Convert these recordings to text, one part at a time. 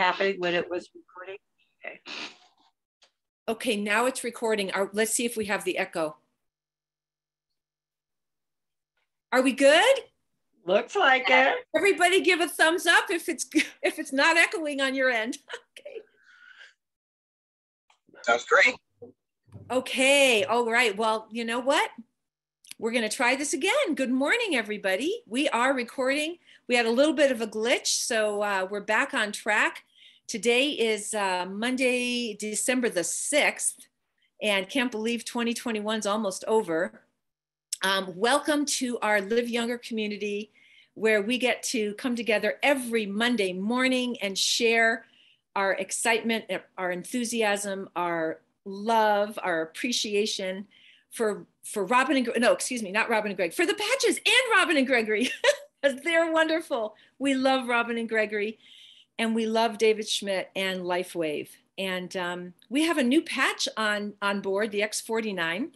happening when it was recording? Okay. Okay, now it's recording. Our, let's see if we have the echo. Are we good? Looks like it. Everybody give a thumbs up if it's if it's not echoing on your end. okay. Sounds great. Okay, all right. Well, you know what? We're going to try this again. Good morning, everybody. We are recording. We had a little bit of a glitch, so uh, we're back on track. Today is uh, Monday, December the 6th, and can't believe 2021 is almost over. Um, welcome to our Live Younger community, where we get to come together every Monday morning and share our excitement, our enthusiasm, our love, our appreciation for for Robin and no, excuse me, not Robin and Greg, for the patches and Robin and Gregory. They're wonderful. We love Robin and Gregory, and we love David Schmidt and LifeWave. And um, we have a new patch on on board, the X49,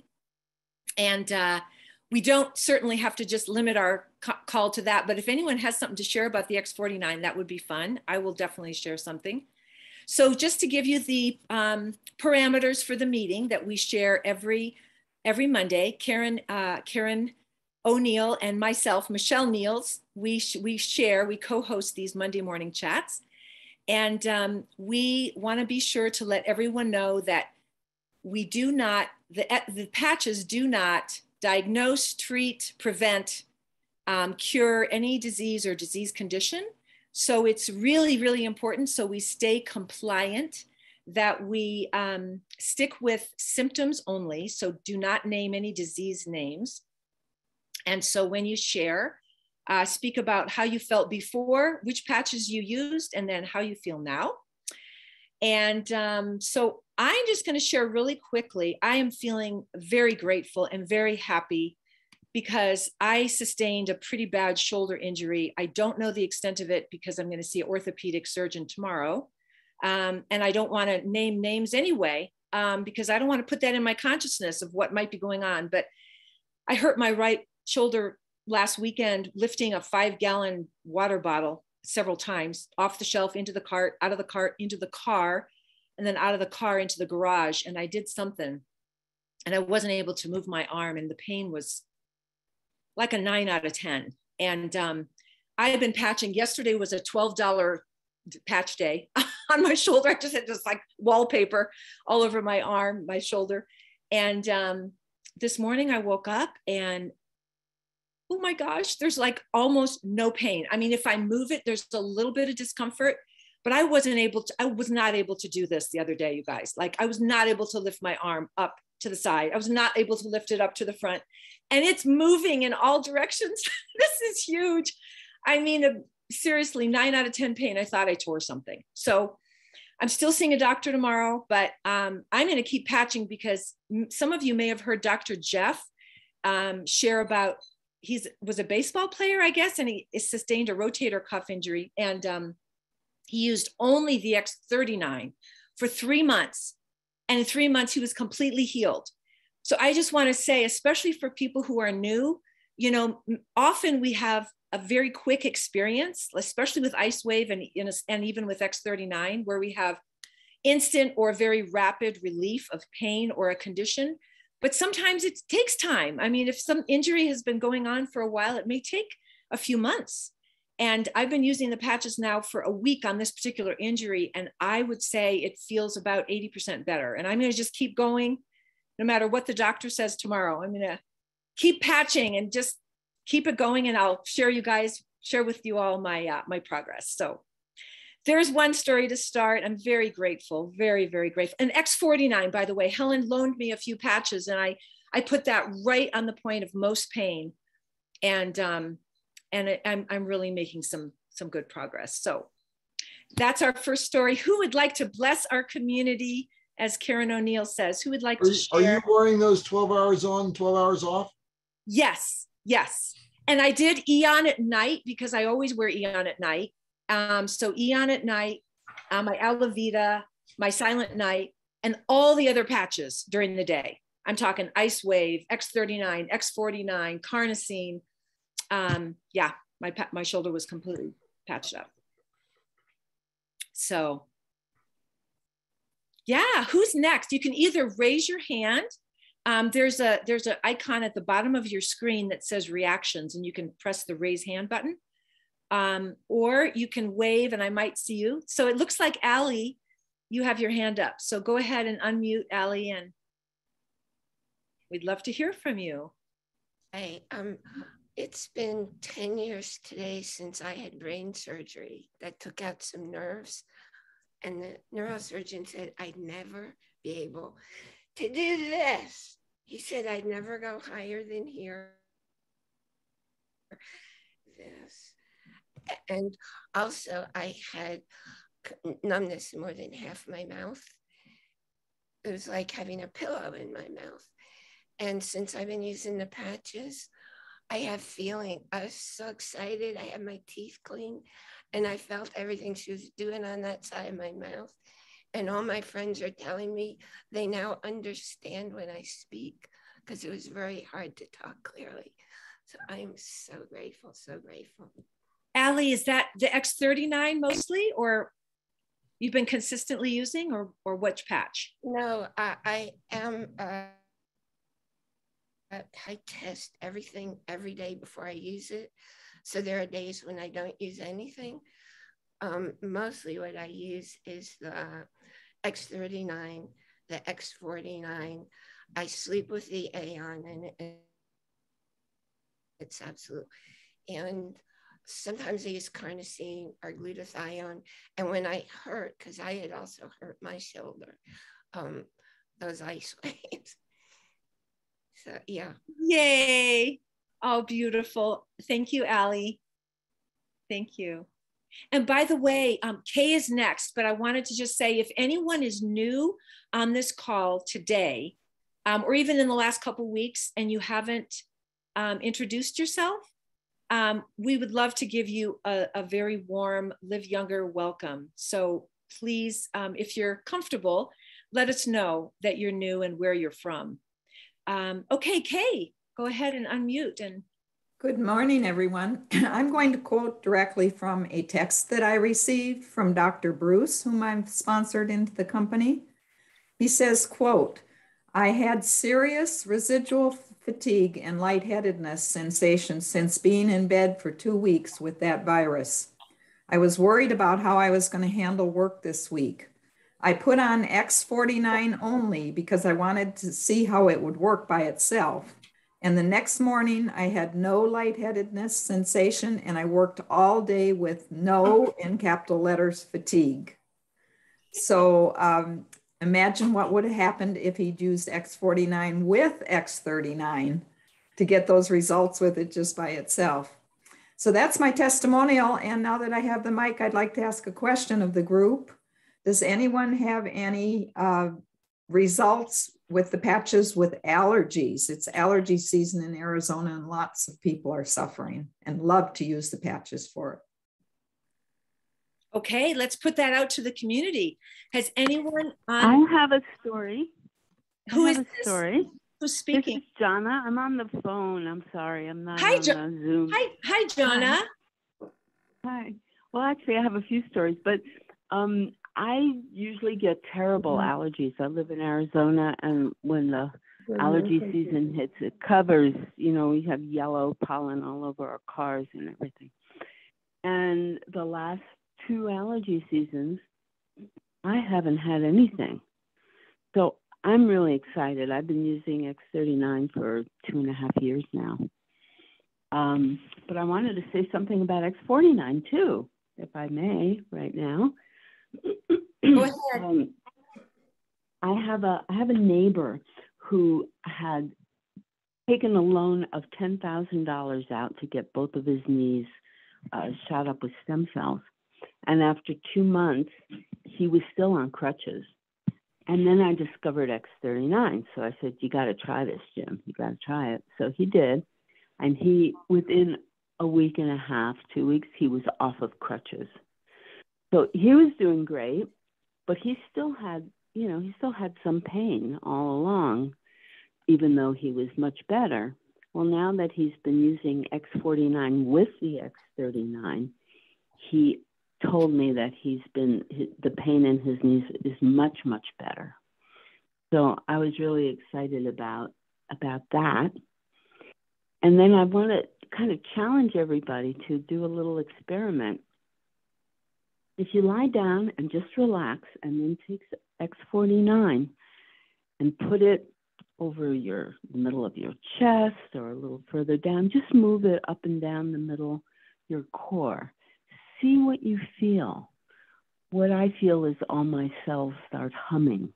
and uh, we don't certainly have to just limit our call to that. But if anyone has something to share about the X49, that would be fun. I will definitely share something. So just to give you the um, parameters for the meeting that we share every every Monday, Karen uh, Karen O'Neill and myself, Michelle Niels, we we share we co-host these Monday morning chats, and um, we want to be sure to let everyone know that we do not the the patches do not diagnose, treat, prevent, um, cure any disease or disease condition. So it's really, really important. So we stay compliant, that we um, stick with symptoms only. So do not name any disease names. And so when you share, uh, speak about how you felt before, which patches you used, and then how you feel now. And um, so I'm just going to share really quickly. I am feeling very grateful and very happy because I sustained a pretty bad shoulder injury. I don't know the extent of it because I'm going to see an orthopedic surgeon tomorrow. Um, and I don't want to name names anyway um, because I don't want to put that in my consciousness of what might be going on. But I hurt my right shoulder last weekend lifting a five gallon water bottle several times off the shelf into the cart, out of the cart, into the car, and then out of the car into the garage. And I did something and I wasn't able to move my arm, and the pain was like a nine out of 10. And um, I have been patching. Yesterday was a $12 patch day on my shoulder. I just had just like wallpaper all over my arm, my shoulder. And um, this morning I woke up and oh my gosh, there's like almost no pain. I mean, if I move it, there's a little bit of discomfort, but I wasn't able to, I was not able to do this the other day, you guys. Like I was not able to lift my arm up to the side. I was not able to lift it up to the front. And it's moving in all directions. this is huge. I mean, uh, seriously, nine out of 10 pain. I thought I tore something. So I'm still seeing a doctor tomorrow, but um, I'm going to keep patching because some of you may have heard Dr. Jeff um, share about he's was a baseball player, I guess, and he sustained a rotator cuff injury, and um, he used only the X39 for three months and in three months, he was completely healed. So I just want to say, especially for people who are new, you know, often we have a very quick experience, especially with Ice Wave and, and even with X39, where we have instant or very rapid relief of pain or a condition. But sometimes it takes time. I mean, if some injury has been going on for a while, it may take a few months. And I've been using the patches now for a week on this particular injury, and I would say it feels about 80% better. And I'm going to just keep going no matter what the doctor says tomorrow. I'm going to keep patching and just keep it going, and I'll share you guys, share with you all my, uh, my progress. So there's one story to start. I'm very grateful, very, very grateful. And X49, by the way, Helen loaned me a few patches, and I, I put that right on the point of most pain. And um, and it, I'm, I'm really making some, some good progress. So that's our first story. Who would like to bless our community? As Karen O'Neill says, who would like are, to share? Are you wearing those 12 hours on, 12 hours off? Yes, yes. And I did Aeon at night because I always wear Aeon at night. Um, so Aeon at night, uh, my Alavita, my Silent Night, and all the other patches during the day. I'm talking Ice Wave, X39, X49, Carnosine, um, yeah, my, my shoulder was completely patched up. So, yeah, who's next? You can either raise your hand. Um, there's a there's an icon at the bottom of your screen that says reactions, and you can press the raise hand button. Um, or you can wave, and I might see you. So it looks like Allie, you have your hand up. So go ahead and unmute Allie, and we'd love to hear from you. Hey, um, it's been 10 years today since I had brain surgery that took out some nerves. And the neurosurgeon said I'd never be able to do this. He said I'd never go higher than here. This. And also, I had numbness in more than half my mouth. It was like having a pillow in my mouth. And since I've been using the patches, I have feeling. I was so excited. I had my teeth clean and I felt everything she was doing on that side of my mouth. And all my friends are telling me they now understand when I speak because it was very hard to talk clearly. So I'm so grateful, so grateful. Allie, is that the X39 mostly, or you've been consistently using, or or which patch? No, I, I am. Uh, I test everything every day before I use it. So there are days when I don't use anything. Um, mostly what I use is the X39, the X49. I sleep with the Aeon and it, it's absolute. And sometimes I was Carnosine or glutathione. And when I hurt, because I had also hurt my shoulder, um, those ice waves, so yeah. Yay. Oh, beautiful. Thank you, Allie. Thank you. And by the way, um, Kay is next, but I wanted to just say if anyone is new on this call today, um, or even in the last couple weeks, and you haven't um, introduced yourself, um, we would love to give you a, a, very warm Live Younger welcome. So please, um, if you're comfortable, let us know that you're new and where you're from. Um, okay, Kay, go ahead and unmute and. Good morning, everyone. I'm going to quote directly from a text that I received from Dr. Bruce, whom I've sponsored into the company. He says, quote, I had serious residual fatigue and lightheadedness sensation since being in bed for two weeks with that virus. I was worried about how I was going to handle work this week. I put on X49 only because I wanted to see how it would work by itself. And the next morning, I had no lightheadedness sensation, and I worked all day with no, in capital letters, fatigue. So um, imagine what would have happened if he'd used X49 with X39 to get those results with it just by itself. So that's my testimonial. And now that I have the mic, I'd like to ask a question of the group. Does anyone have any uh, results with the patches with allergies? It's allergy season in Arizona, and lots of people are suffering and love to use the patches for it. Okay, let's put that out to the community. Has anyone? On... I have a story. Who is a this? story? Who's speaking? This is Jonna. I'm on the phone. I'm sorry. I'm not hi, on jo- Zoom. Hi, hi, Jonna. Hi. hi. Well, actually, I have a few stories, but um, I usually get terrible mm-hmm. allergies. I live in Arizona, and when the allergy season hits, it covers, you know, we have yellow pollen all over our cars and everything. And the last two allergy seasons, I haven't had anything. So I'm really excited. I've been using X39 for two and a half years now. Um, but I wanted to say something about X49 too, if I may, right now. Go ahead. Um, I have a I have a neighbor who had taken a loan of ten thousand dollars out to get both of his knees uh, shot up with stem cells, and after two months, he was still on crutches. And then I discovered X39, so I said, "You got to try this, Jim. You got to try it." So he did, and he within a week and a half, two weeks, he was off of crutches. So he was doing great, but he still had, you know, he still had some pain all along, even though he was much better. Well, now that he's been using X49 with the X39, he told me that he's been the pain in his knees is much much better. So I was really excited about about that. And then I want to kind of challenge everybody to do a little experiment. If you lie down and just relax and then take X49 and put it over your middle of your chest or a little further down, just move it up and down the middle your core. See what you feel. What I feel is all my cells start humming.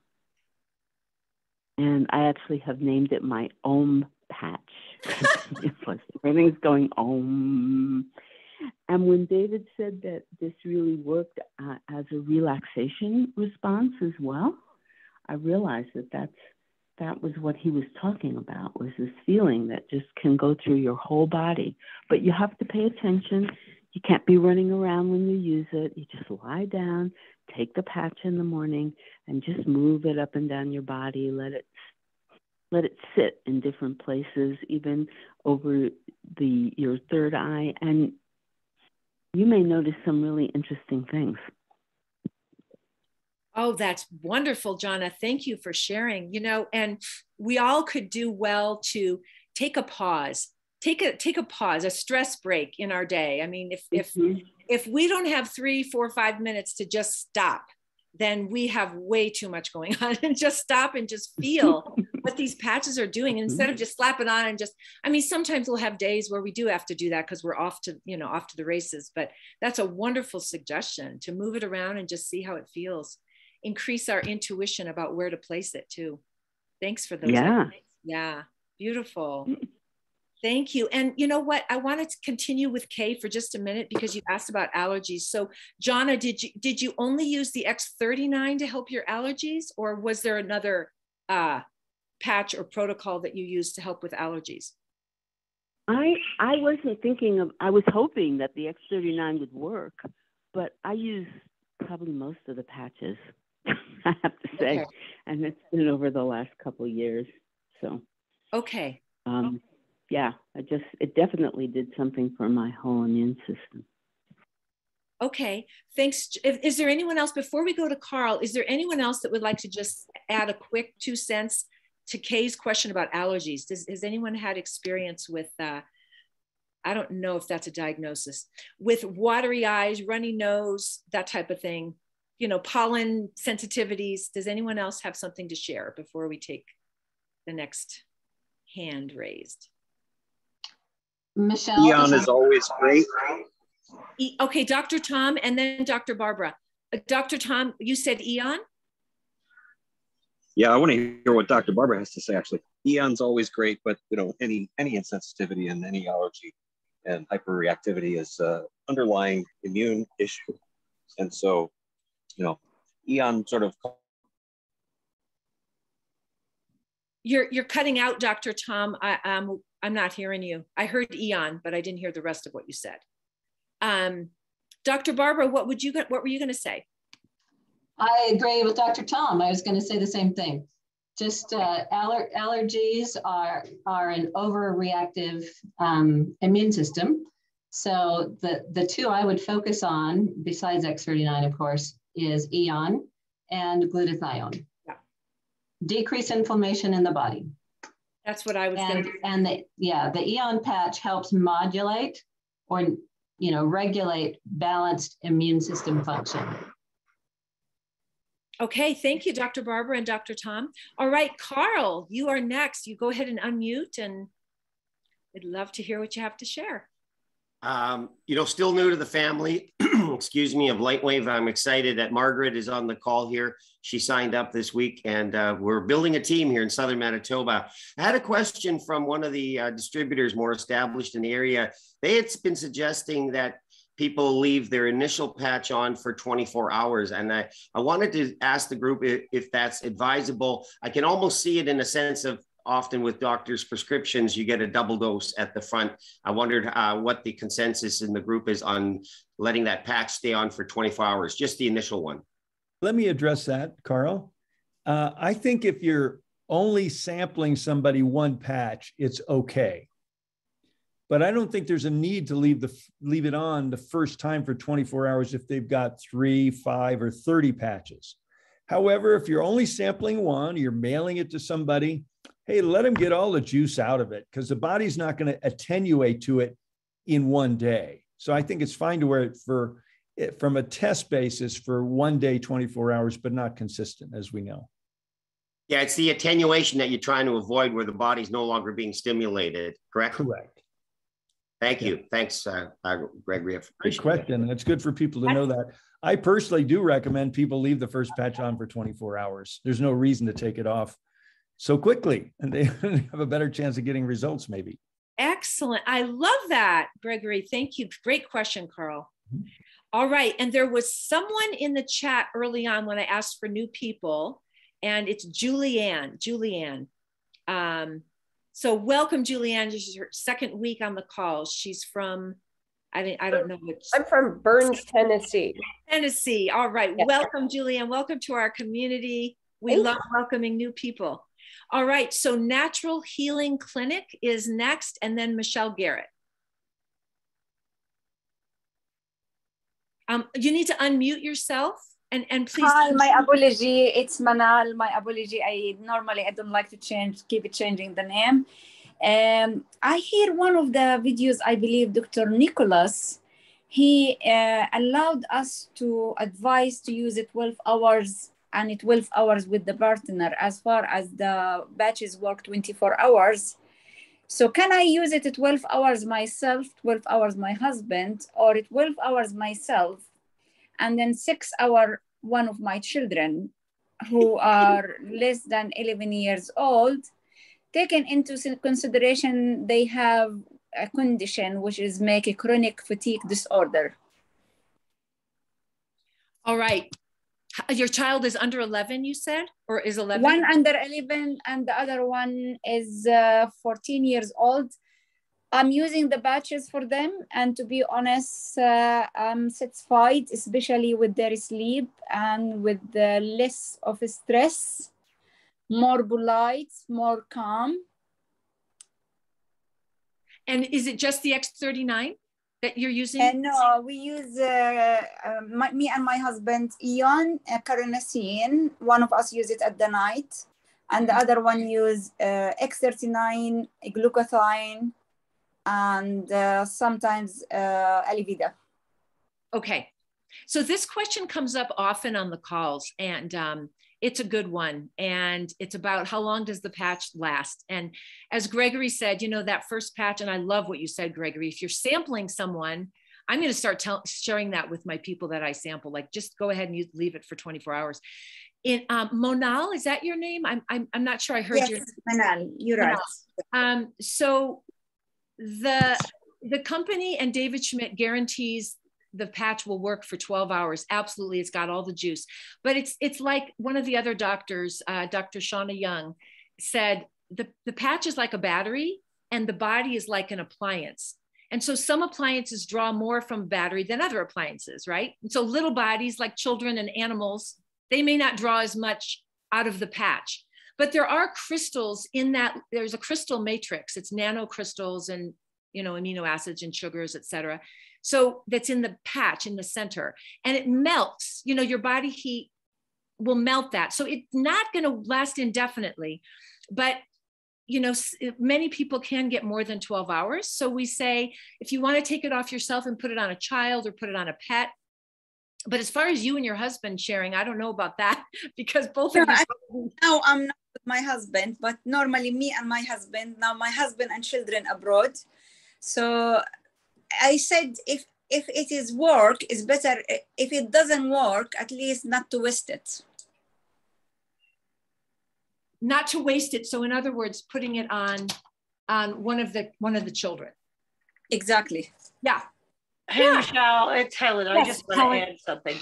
And I actually have named it my Om patch. everything's going Om. And when David said that this really worked uh, as a relaxation response as well, I realized that that's that was what he was talking about was this feeling that just can go through your whole body but you have to pay attention you can't be running around when you use it you just lie down take the patch in the morning and just move it up and down your body let it let it sit in different places even over the your third eye and you may notice some really interesting things Oh, that's wonderful, Jonna. Thank you for sharing. You know, and we all could do well to take a pause, take a take a pause, a stress break in our day. I mean, if if mm-hmm. if we don't have three, four, five minutes to just stop, then we have way too much going on. And just stop and just feel what these patches are doing instead of just slapping on and just. I mean, sometimes we'll have days where we do have to do that because we're off to you know off to the races. But that's a wonderful suggestion to move it around and just see how it feels increase our intuition about where to place it too. Thanks for those. Yeah. Yeah. Beautiful. Thank you. And you know what? I wanted to continue with Kay for just a minute because you asked about allergies. So, Jonna, did you did you only use the X39 to help your allergies, or was there another uh, patch or protocol that you used to help with allergies? I I wasn't thinking of. I was hoping that the X39 would work, but I use probably most of the patches. I have to say, okay. and it's been over the last couple years. So, okay. Um, yeah, I just it definitely did something for my whole immune system. Okay, thanks. Is there anyone else before we go to Carl? Is there anyone else that would like to just add a quick two cents to Kay's question about allergies? Does, has anyone had experience with? Uh, I don't know if that's a diagnosis with watery eyes, runny nose, that type of thing you know, pollen sensitivities. Does anyone else have something to share before we take the next hand raised? Michelle. Aeon is always great. okay, Dr. Tom and then Dr. Barbara. Uh, Dr. Tom, you said Aeon? Yeah, I want to hear what Dr. Barbara has to say actually. Aeon's always great, but you know, any any insensitivity and any allergy and hyperreactivity is a underlying immune issue. And so you know, Aeon sort of. You're you're cutting out, Dr. Tom. I, um, I'm not hearing you. I heard Aeon, but I didn't hear the rest of what you said. Um, Dr. Barbara, what would you what were you going to say? I agree with Dr. Tom. I was going to say the same thing. Just uh, aller allergies are are an overreactive um, immune system. So the the two I would focus on, besides X39, of course, is Aeon and glutathione. Yeah. Decrease inflammation in the body. That's what I was and, and the yeah, the Aeon patch helps modulate or you know regulate balanced immune system function. Okay, thank you, Dr. Barbara and Dr. Tom. All right, Carl, you are next. You go ahead and unmute, and I'd love to hear what you have to share. Um, you know, still new to the family, excuse me, of LifeWave. I'm excited that Margaret is on the call here. She signed up this week, and uh, we're building a team here in Southern Manitoba. I had a question from one of the uh, distributors more established in the area. They had been suggesting that people leave their initial patch on for 24 hours. And I, I wanted to ask the group if, if that's advisable. I can almost see it in a sense of often with doctors' prescriptions, you get a double dose at the front. I wondered uh, what the consensus in the group is on letting that patch stay on for 24 hours, just the initial one. Let me address that, Carl. Uh, I think if you're only sampling somebody one patch, it's okay. but I don't think there's a need to leave the leave it on the first time for 24 hours if they've got three, five, or 30 patches. However, if you're only sampling one, you're mailing it to somebody, hey, let them get all the juice out of it because the body's not going to attenuate to it in one day. So I think it's fine to wear it for it from a test basis for one day, 24 hours, but not consistent, as we know. Yeah, it's the attenuation that you're trying to avoid where the body's no longer being stimulated, correct? Correct. Thank you. Thanks, uh, uh, Gregory. Good question. And it's good for people to know that. I personally do recommend people leave the first patch on for 24 hours. There's no reason to take it off so quickly and they have a better chance of getting results maybe. Excellent. I love that, Gregory. Thank you. Great question, Carl. Mm-hmm. All right. And there was someone in the chat early on when I asked for new people, and it's Julianne. Julianne. Um, so welcome, Julianne. This is her second week on the call. She's from, I don't, I don't know which. I'm from Burns, Tennessee. Tennessee. All right. Yes. Welcome, Julianne. Welcome to our community. We Thank love you. welcoming new people. All right. So Natural Healing Clinic is next, and then Michelle Garrett. Um, you need to unmute yourself. And, and please. Hi, my apology. It's Manal. My apology. I normally I don't like to change, keep changing the name. Um, I hear one of the videos. I believe Dr. Nicholas. He uh, allowed us to advise to use it 12 hours and 12 hours with the partner as far as the batches work 24 hours. So can I use it 12 hours myself, 12 hours my husband, or 12 hours myself and then six hour one of my children who are less than 11 years old taken into consideration they have a condition which is make a chronic fatigue disorder all right your child is under 11 you said or is 11 one under 11 and the other one is uh, 14 years old. I'm using the batches for them, and to be honest, uh, I'm satisfied, especially with their sleep and with the less of stress, more polite, more calm. And is it just the X39 that you're using? Uh, no, we use uh, uh, my, me and my husband, Ion uh, Carnosine. One of us use it at the night, and the other one use uh, X39 glutathione and uh, sometimes uh, Alavida. Okay. So this question comes up often on the calls and um, it's a good one. And it's about how long does the patch last? And as Gregory said, you know, that first patch, and I love what you said, Gregory, if you're sampling someone, I'm going to start tell, sharing that with my people that I sample, like just go ahead and leave it for 24 hours. In um, Monal, is that your name? I'm, I'm, I'm not sure I heard yes, your Monal, you're Monal. right. Um, so the the company and David Schmidt guarantees the patch will work for 12 hours. Absolutely, it's got all the juice. But it's it's like one of the other doctors, uh, Dr. Shauna Young, said the, the patch is like a battery and the body is like an appliance. And so some appliances draw more from battery than other appliances, right? And so little bodies like children and animals, they may not draw as much out of the patch but there are crystals in that there's a crystal matrix it's nanocrystals and you know amino acids and sugars et cetera so that's in the patch in the center. And it melts you know your body heat will melt that. So it's not going to last indefinitely but you know many people can get more than 12 hours. So we say if you want to take it off yourself and put it on a child or put it on a pet but as far as you and your husband sharing i don't know about that because both of you no i'm not my husband, but normally me and my husband, now my husband and children abroad. So I said, if if it is work, it's better. If it doesn't work, at least not to waste it. Not to waste it. So in other words, putting it on on one of the one of the children. Exactly. Yeah. Hey, yeah. Michelle, it's Helen. Yes, I just want Helen. to add something.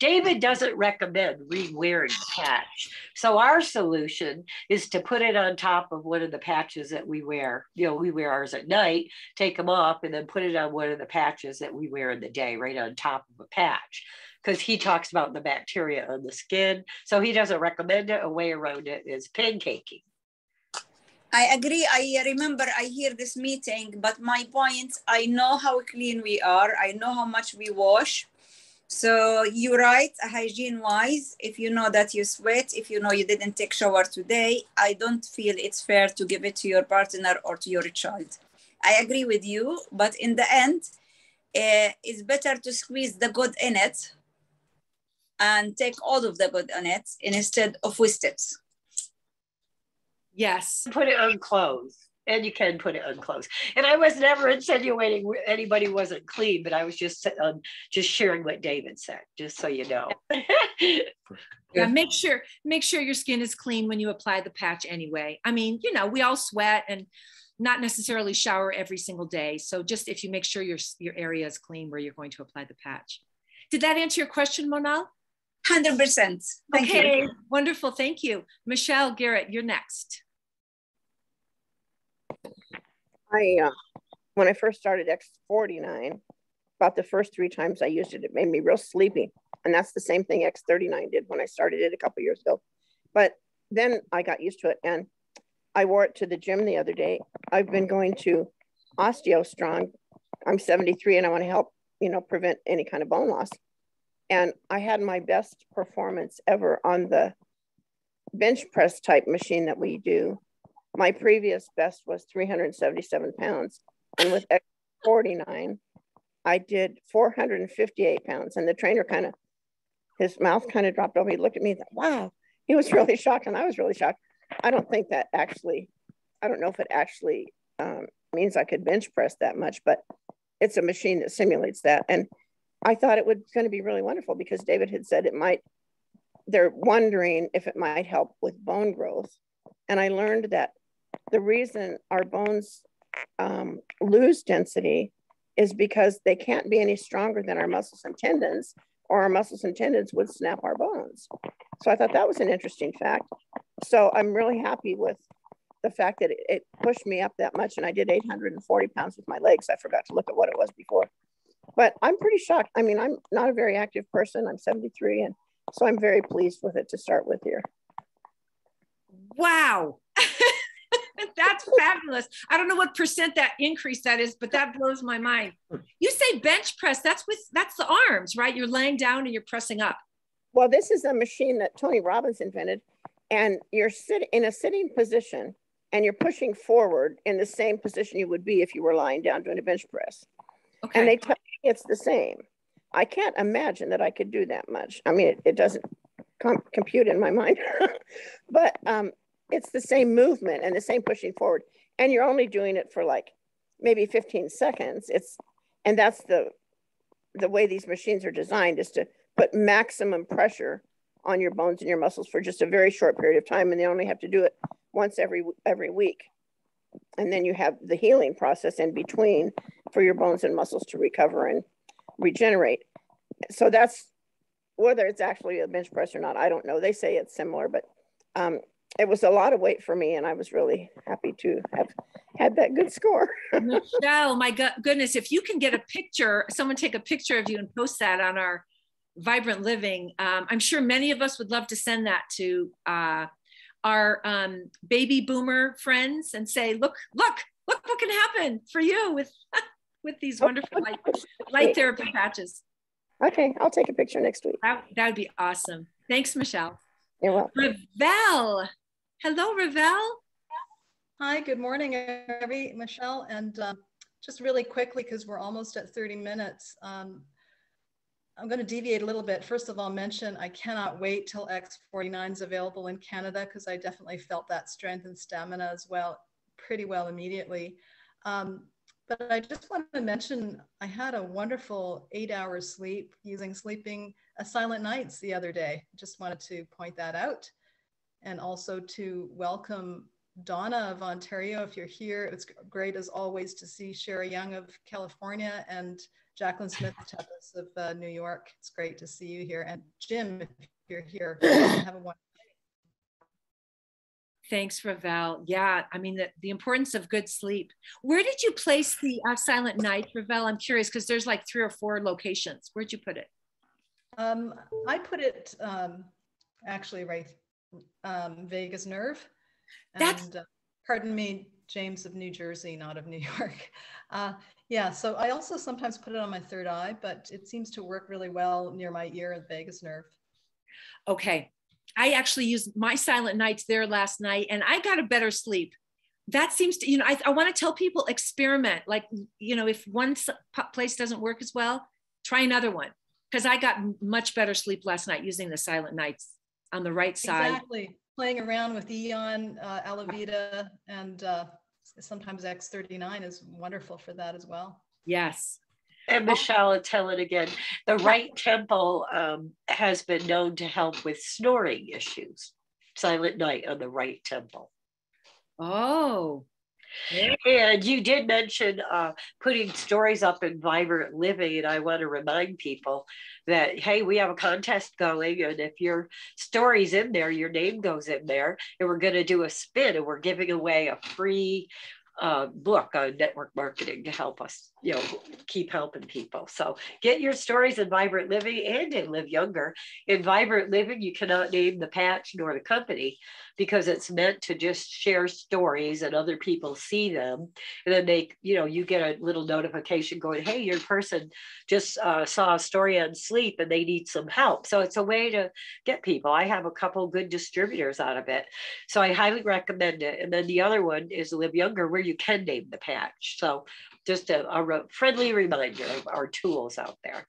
David doesn't recommend re-wearing the patch. So our solution is to put it on top of one of the patches that we wear. You know, we wear ours at night, take them off, and then put it on one of the patches that we wear in the day, right on top of a patch. Because he talks about the bacteria on the skin. So he doesn't recommend it. A way around it is pancaking. I agree. I remember I hear this meeting, but my point, I know how clean we are. I know how much we wash. So you're right, hygiene wise, if you know that you sweat, if you know you didn't take shower today, I don't feel it's fair to give it to your partner or to your child. I agree with you, but in the end, uh, it's better to squeeze the good in it and take all of the good in it instead of waste it. Yes. Put it unclosed. And you can put it unclosed. And I was never insinuating anybody wasn't clean, but I was just um, just sharing what David said, just so you know. yeah, make sure make sure your skin is clean when you apply the patch anyway. I mean, you know, we all sweat and not necessarily shower every single day. So just if you make sure your your area is clean where you're going to apply the patch. Did that answer your question, Monal? 100%. Thank okay, you. wonderful. Thank you. Michelle Garrett, you're next. I, uh, when I first started X49, about the first three times I used it, it made me real sleepy. And that's the same thing X39 did when I started it a couple years ago. But then I got used to it and I wore it to the gym the other day. I've been going to OsteoStrong. I'm 73 and I want to help, you know, prevent any kind of bone loss. And I had my best performance ever on the bench press type machine that we do my previous best was 377 pounds. And with X49, I did 458 pounds. And the trainer kind of, his mouth kind of dropped over. He looked at me and thought, wow, he was really shocked. And I was really shocked. I don't think that actually, I don't know if it actually um, means I could bench press that much, but it's a machine that simulates that. And I thought it was going to be really wonderful because David had said it might, they're wondering if it might help with bone growth. And I learned that the reason our bones um, lose density is because they can't be any stronger than our muscles and tendons, or our muscles and tendons would snap our bones. So I thought that was an interesting fact. So I'm really happy with the fact that it, it pushed me up that much, and I did 840 pounds with my legs. I forgot to look at what it was before, but I'm pretty shocked. I mean, I'm not a very active person. I'm 73, and so I'm very pleased with it to start with here. Wow. That's fabulous. I don't know what percent that increase that is, but that blows my mind. You say bench press, that's with that's the arms, right? You're laying down and you're pressing up. Well, this is a machine that Tony Robbins invented, and you're sitting in a sitting position and you're pushing forward in the same position you would be if you were lying down doing a bench press. Okay. And they me it's the same. I can't imagine that I could do that much. I mean, it, it doesn't com- compute in my mind, but um, it's the same movement and the same pushing forward and you're only doing it for like maybe 15 seconds it's and that's the the way these machines are designed is to put maximum pressure on your bones and your muscles for just a very short period of time and they only have to do it once every every week and then you have the healing process in between for your bones and muscles to recover and regenerate so that's whether it's actually a bench press or not i don't know they say it's similar but um, it was a lot of weight for me and I was really happy to have had that good score. Michelle, my goodness, if you can get a picture, someone take a picture of you and post that on our Vibrant Living. Um, I'm sure many of us would love to send that to uh, our um, baby boomer friends and say, look, look, look what can happen for you with, with these wonderful light, light therapy patches. Okay, I'll take a picture next week. That would be awesome. Thanks, Michelle. You're welcome. Ravel, Hello, Ravel. Hi, good morning, every Michelle. And um, just really quickly, because we're almost at 30 minutes, um, I'm going to deviate a little bit. First of all, mention I cannot wait till X49 is available in Canada because I definitely felt that strength and stamina as well, pretty well immediately. Um, but I just want to mention I had a wonderful eight hour sleep using sleeping a silent nights the other day. Just wanted to point that out and also to welcome Donna of Ontario. If you're here, it's great as always to see Sherry Young of California and Jacqueline Smith Tepes of uh, New York. It's great to see you here. And Jim, if you're here, have a wonderful Thanks, Ravel. Yeah, I mean, the, the importance of good sleep. Where did you place the uh, Silent Night, Ravel? I'm curious because there's like three or four locations. Where'd you put it? Um, I put it um, actually right um, vagus nerve. That's uh, pardon me, James of New Jersey, not of New York. Uh, yeah, so I also sometimes put it on my third eye, but it seems to work really well near my ear and vagus nerve. Okay. I actually used my silent nights there last night and I got a better sleep. That seems to, you know, I, I want to tell people experiment. Like, you know, if one place doesn't work as well, try another one. Because I got much better sleep last night using the silent nights on the right side. Exactly. Playing around with Aeon, uh, Alavida, and uh, sometimes X39 is wonderful for that as well. Yes. And Michelle, I'll tell it again. The right temple um, has been known to help with snoring issues. Silent night on the right temple. Oh. And you did mention uh, putting stories up in Vibrant Living, and I want to remind people that hey, we have a contest going, and if your story's in there, your name goes in there, and we're going to do a spin, and we're giving away a free uh, book on network marketing to help us, you know, keep helping people. So get your stories in Vibrant Living and in Live Younger. In Vibrant Living, you cannot name the patch nor the company because it's meant to just share stories and other people see them. And then they, you know, you get a little notification going, hey, your person just uh, saw a story on sleep and they need some help. So it's a way to get people. I have a couple good distributors out of it. So I highly recommend it. And then the other one is Live Younger, where you can name the patch. So just a, a friendly reminder of our tools out there.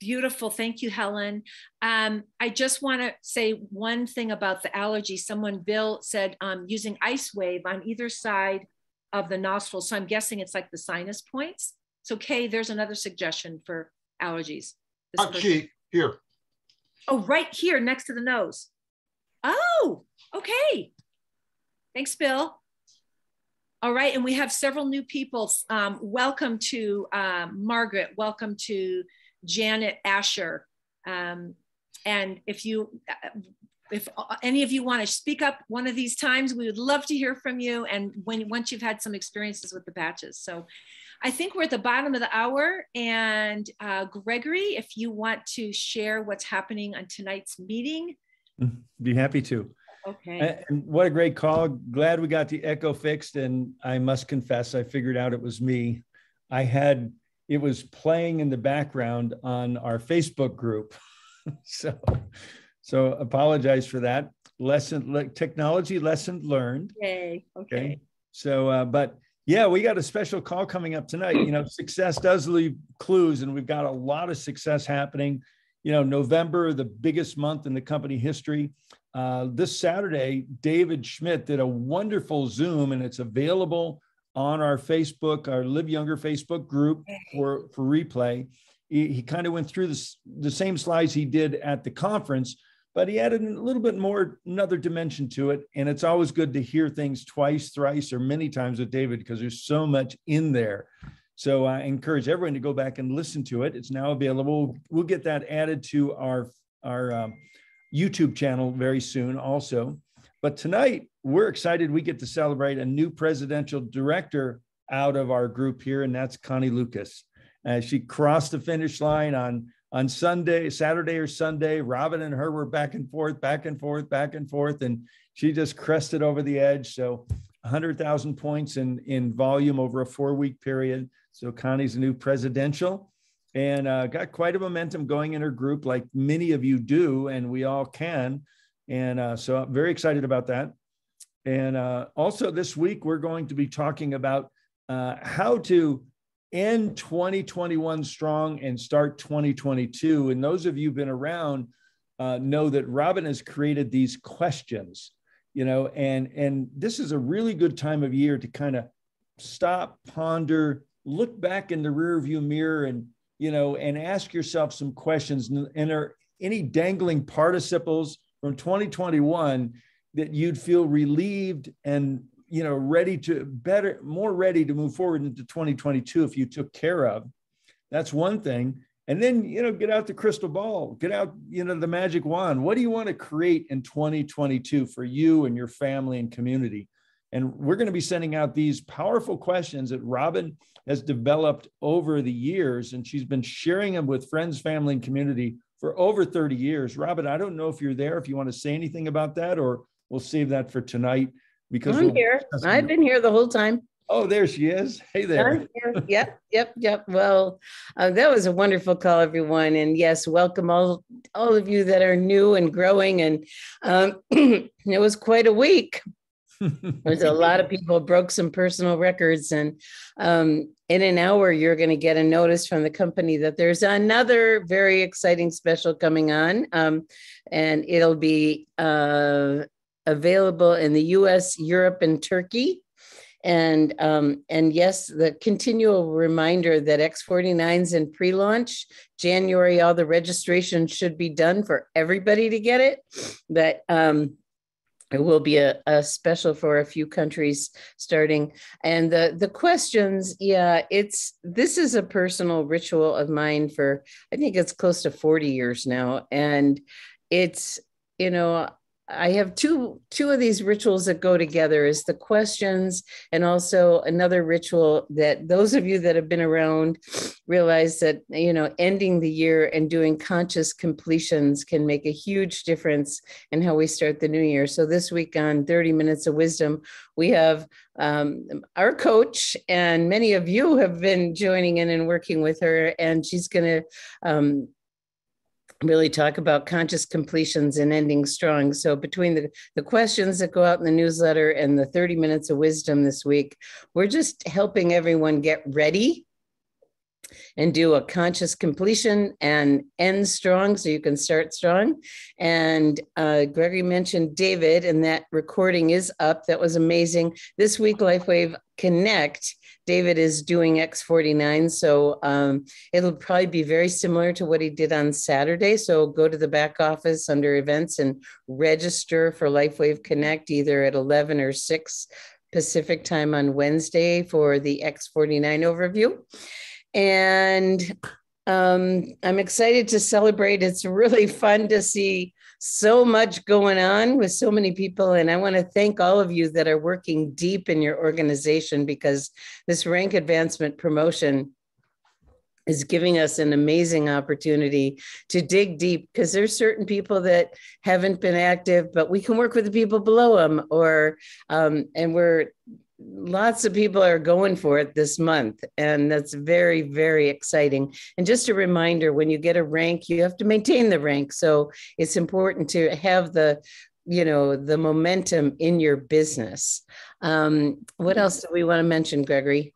Beautiful. Thank you, Helen. Um, I just want to say one thing about the allergy. Someone, Bill, said um, using ice wave on either side of the nostril. So I'm guessing it's like the sinus points. So, Kay, there's another suggestion for allergies. Hot cheek here. Oh, right here next to the nose. Oh, okay. Thanks, Bill. All right, and we have several new people. Um, welcome to um, Margaret. Welcome to Janet Asher. Um, and if you, if any of you want to speak up one of these times, we would love to hear from you. And when once you've had some experiences with the batches, So I think we're at the bottom of the hour. And uh, Gregory, if you want to share what's happening on tonight's meeting. Be happy to. Okay. And what a great call. Glad we got the echo fixed. And I must confess, I figured out it was me. I had it was playing in the background on our Facebook group. so, so apologize for that. Lesson technology lesson learned. Okay. Okay. okay. So, uh, but yeah, we got a special call coming up tonight. You know, success does leave clues, and we've got a lot of success happening. You know, November, the biggest month in the company history. Uh, this Saturday, David Schmidt did a wonderful Zoom, and it's available on our Facebook, our Live Younger Facebook group for, for replay. He, he kind of went through this, the same slides he did at the conference, but he added a little bit more, another dimension to it. And it's always good to hear things twice, thrice, or many times with David because there's so much in there. So I encourage everyone to go back and listen to it. It's now available. We'll get that added to our, our um, YouTube channel very soon also. But tonight, we're excited we get to celebrate a new presidential director out of our group here, and that's Connie Lucas. Uh, she crossed the finish line on on Sunday, Saturday or Sunday. Robin and her were back and forth, back and forth, back and forth, and she just crested over the edge. So 100,000 points in, in volume over a four week period. So Connie's a new presidential and uh, got quite a momentum going in her group, like many of you do, and we all can. And uh, so I'm very excited about that. And uh, also this week, we're going to be talking about uh, how to end 2021 strong and start 2022. And those of you who've been around uh, know that Robin has created these questions, you know, and, and this is a really good time of year to kind of stop, ponder, look back in the rearview mirror and, you know, and ask yourself some questions. And are any dangling participles from 2021 that you'd feel relieved and you know ready to better more ready to move forward into 2022 if you took care of? That's one thing. And then you know get out the crystal ball get out you know the magic wand. What do you want to create in 2022 for you and your family and community and we're going to be sending out these powerful questions that robin has developed over the years and she's been sharing them with friends family and community for over 30 years robin i don't know if you're there if you want to say anything about that or we'll save that for tonight because I'm we'll here. I've been here the whole time. Oh, there she is. Hey there. Yep, yep, yep. Well, uh, that was a wonderful call, everyone. And yes, welcome all all of you that are new and growing. And um, it was quite a week. There's a lot of people broke some personal records, and um, in an hour, you're going to get a notice from the company that there's another very exciting special coming on, um, and it'll be uh, available in the U.S., Europe, and Turkey. And um, and yes, the continual reminder that X49's in pre-launch January. All the registration should be done for everybody to get it, but um, it will be a, a special for a few countries starting. And the the questions yeah it's this is a personal ritual of mine for i think it's close to 40 years now. And it's you know I have two two of these rituals that go together is the questions and also another ritual that those of you that have been around realize that you know ending the year and doing conscious completions can make a huge difference in how we start the new year. So this week on 30 minutes of wisdom, we have um, our coach and many of you have been joining in and working with her and she's going to um, really talk about conscious completions and ending strong. So between the, the questions that go out in the newsletter and the 30 minutes of wisdom this week, we're just helping everyone get ready and do a conscious completion and end strong so you can start strong. And uh, Gregory mentioned David, and that recording is up. That was amazing. This week, LifeWave Connect, David is doing X49. So um, it'll probably be very similar to what he did on Saturday. So go to the back office under events and register for LifeWave Connect either at 11 or 6 Pacific time on Wednesday for the X49 overview. And um, I'm excited to celebrate. It's really fun to see so much going on with so many people. And I want to thank all of you that are working deep in your organization because this rank advancement promotion is giving us an amazing opportunity to dig deep because there's certain people that haven't been active but we can work with the people below them or um, and we're lots of people are going for it this month and that's very very exciting. And just a reminder when you get a rank you have to maintain the rank. So it's important to have the you know the momentum in your business. Um, what else do we want to mention gregory?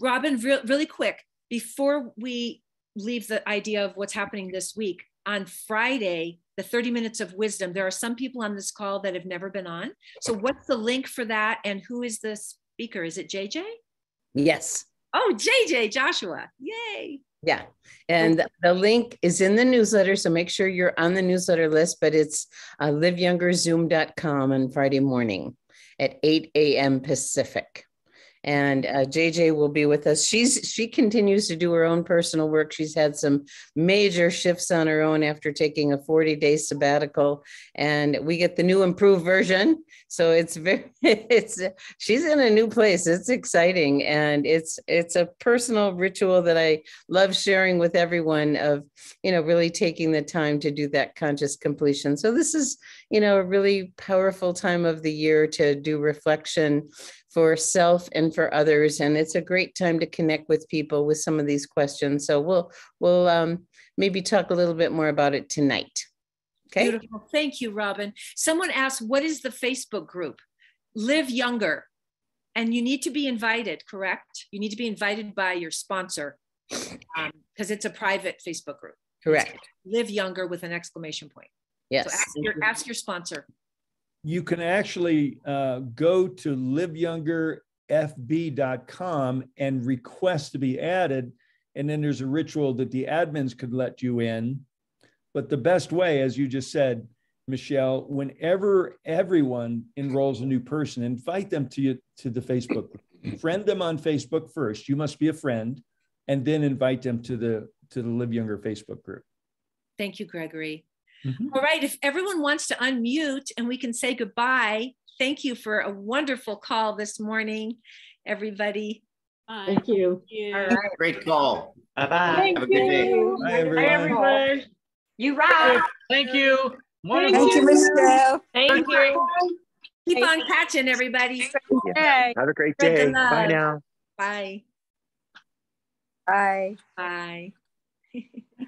Robin re- really quick before we leave the idea of what's happening this week on friday the 30 minutes of wisdom there are some people on this call that have never been on. So what's the link for that and who is the speaker. Is it jj yes. Oh jj joshua. Yay. Yeah. And the link is in the newsletter so make sure you're on the newsletter list but it's uh, liveyoungerzoom.com on friday morning at 8 a.m pacific and uh, JJ will be with us. She's she continues to do her own personal work. She's had some major shifts on her own after taking a 40 day sabbatical, and we get the new improved version. So it's very it's she's in a new place. It's exciting, and it's it's a personal ritual that I love sharing with everyone. Of you know really taking the time to do that conscious completion. So this is you know a really powerful time of the year to do reflection for self and for others. And it's a great time to connect with people with some of these questions. So we'll we'll um, maybe talk a little bit more about it tonight. Okay. Beautiful. Thank you, Robin. Someone asked, what is the Facebook group? Live Younger. And you need to be invited, correct? You need to be invited by your sponsor because um, it's a private Facebook group. Correct. Live Younger with an exclamation point. Yes. So ask your, ask your sponsor you can actually uh, go to liveyoungerfb.com and request to be added. And then there's a ritual that the admins could let you in. But the best way, as you just said, Michelle, whenever everyone enrolls a new person, invite them to you to the Facebook. friend them on Facebook first. You must be a friend, and then invite them to the to the Live Younger Facebook group. Thank you, Gregory. Mm-hmm. All right, if everyone wants to unmute and we can say goodbye, thank you for a wonderful call this morning, everybody. Bye. Thank you. Thank you. All right. Great call. Bye bye. Have a good day. Bye, everyone. Bye, everyone. You rock. Thank you. Thank you, Michelle. Thank you. Keep on catching, everybody. Yeah. Have a great Spread day. Bye now. Bye. Bye. Bye.